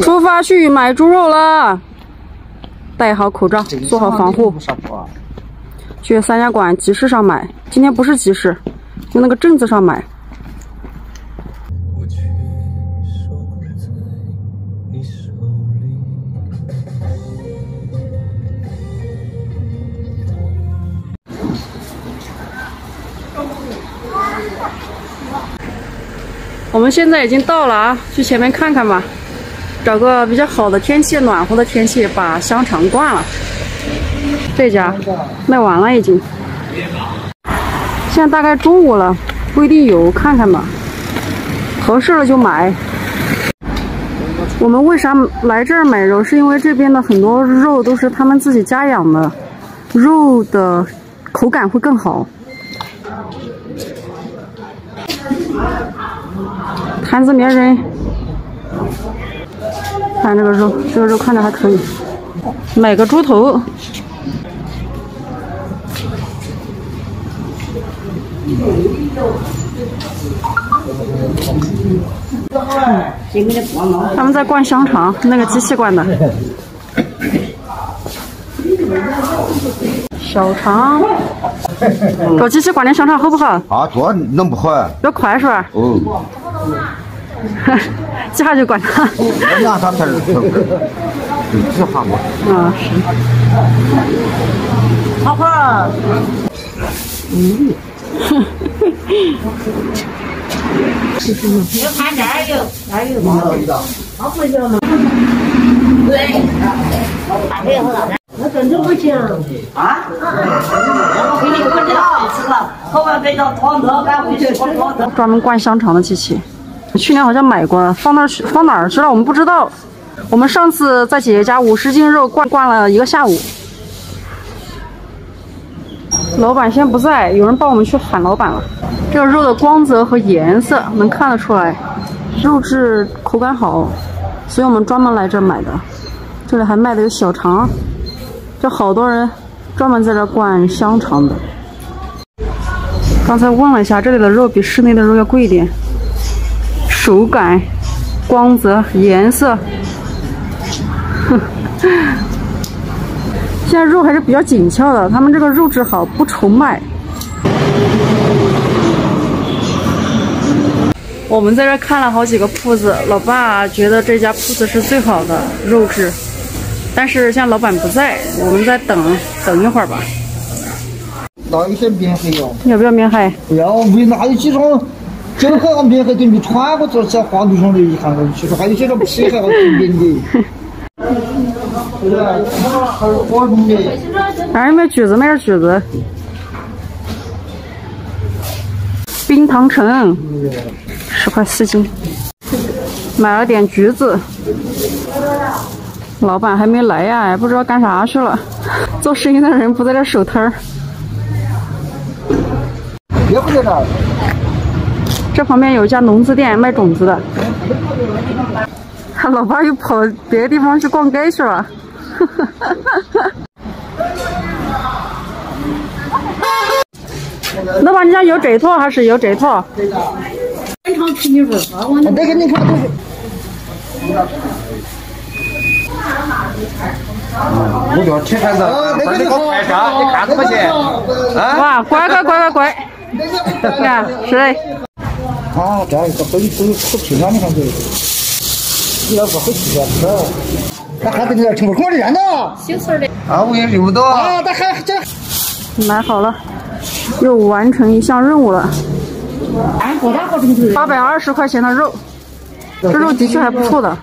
出发去买猪肉了，戴好口罩，做好防护。去三家馆集市上买，今天不是集市，就那个镇子上买。我们现在已经到了啊，去前面看看吧，找个比较好的天气、暖和的天气，把香肠灌了。这家卖完了已经，现在大概中午了，不一定有，看看吧，合适了就买。我们为啥来这儿买肉？是因为这边的很多肉都是他们自己家养的，肉的口感会更好。摊子没人，看这个肉，这个肉看着还可以，买个猪头。他们在灌香肠，那个机器灌的。小肠，搞机器灌点香肠好不好？啊，多弄不好。要快是吧？哦。几下就灌它。两三片儿，几下嘛。啊是。好快。嗯。要看这儿有，这儿有吗？好回去了吗？对。大腿好大。那真的不行啊！给你滚了，是吧？后面给到汤子，赶回去专门灌香肠的机器，去年好像买过，放那去放哪儿去了？我们不知道。我们上次在姐姐家五十斤肉灌灌了一个下午。老板现在不在，有人帮我们去喊老板了。这个肉的光泽和颜色能看得出来，肉质口感好，所以我们专门来这买的。这里还卖的有小肠。这好多人专门在这灌香肠的。刚才问了一下，这里的肉比室内的肉要贵一点。手感、光泽、颜色，哼，现在肉还是比较紧俏的。他们这个肉质好，不愁卖。我们在这看了好几个铺子，老爸觉得这家铺子是最好的肉质。但是现在老板不在，我们再等等一会儿吧。那有些面黑哟。要不要面黑？不要，没那有几种，这个好面黑都没穿过，这在黄土上的一看，其实还有些种皮还好扁的。对不还有果冻的。还有没有橘子？买点橘子。冰糖橙，十块四斤。买了点橘子。老板还没来呀，不知道干啥去了。做生意的人不在这守摊儿。别不在这儿。这旁边有一家农资店卖种子的。他 老爸又跑别的地方去逛街去了。老板，你家有这套还是有这套？现场批你再给你看都是。我叫铁铲子，不是你给我拍啥？你看怎么行？啊！哇，乖乖乖乖乖！看，是的。啊，这样一个很很很漂亮，你看这，你要不很漂亮，是那孩子你要听不懂的人呢？啊，我也六到。啊，那还这。买好了，又完成一项任务了。八百二十块钱的肉。这肉的确还不错的。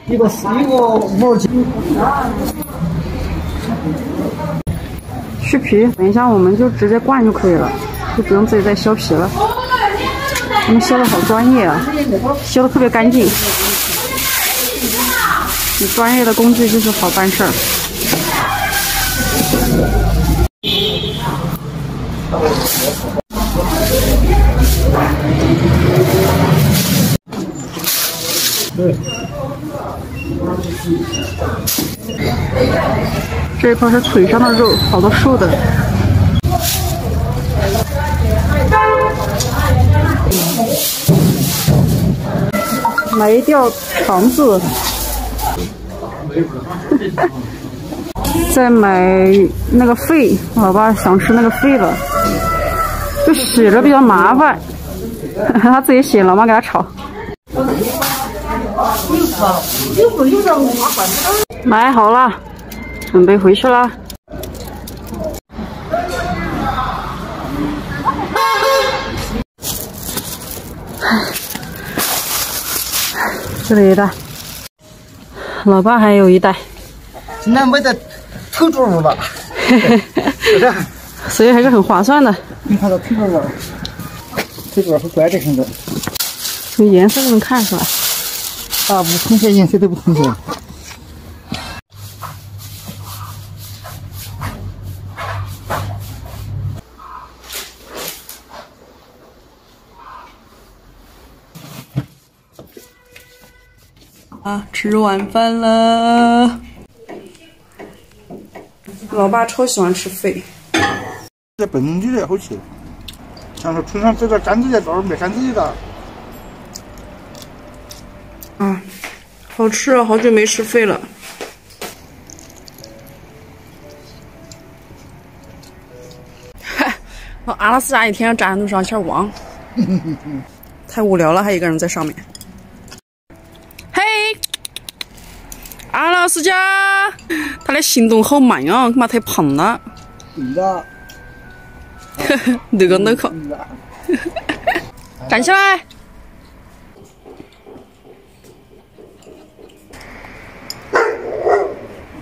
去皮，等一下我们就直接灌就可以了，就不用自己再削皮了。他们削的好专业啊，削的特别干净。你专业的工具就是好办事儿。这一块是腿上的肉，好多瘦的。买一吊肠子，再买那个肺，老爸想吃那个肺了，就洗着比较麻烦，他自己洗，老妈给他炒。买好了，准备回去了。这里一袋，老爸还有一袋，今天没得偷猪肉了，所以还是很划算的。你看到偷猪肉，偷猪肉是乖的很多，从颜色就能看出来。啊，不同些颜色都不同些。啊，吃晚饭了。老爸超喜欢吃肺，这本地的好吃，像说村上这个干子的这儿没干子的。好吃啊！好久没吃肺了。嗨，我阿拉斯加一天站路上有点忘，太无聊了，还一个人在上面。嘿，阿拉斯加，他的行动好慢啊，他妈太胖了？对的。那个那个，站起来！